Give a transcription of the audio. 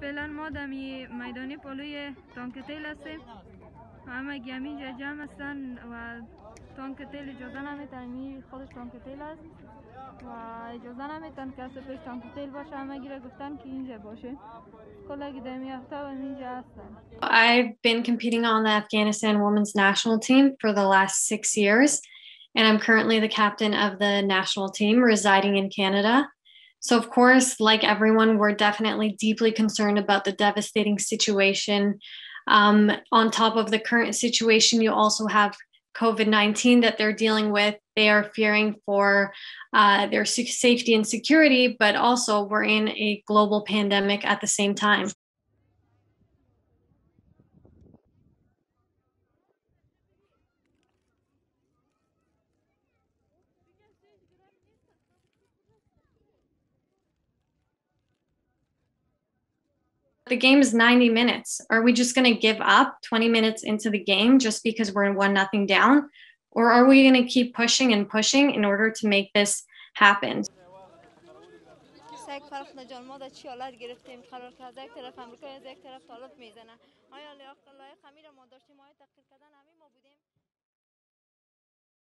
فعلا ما دمی میدانی پلوی تانک تیل هستیم همه گمی اینجا جمع هستن و تانک تیل اجازه نمیتن می خودش تانک تیل است و اجازه نمیتن کسی پیش تانک تیل باشه همه گیره گفتن که اینجا باشه کلگی دمی هفته و اینجا هستن I've been competing on the Afghanistan women's national team for the last six years, and I'm currently the captain of the national team residing in Canada. So, of course, like everyone, we're definitely deeply concerned about the devastating situation. Um, on top of the current situation, you also have COVID 19 that they're dealing with. They are fearing for uh, their safety and security, but also we're in a global pandemic at the same time. The game is 90 minutes. Are we just going to give up 20 minutes into the game just because we're one nothing down? Or are we going to keep pushing and pushing in order to make this happen?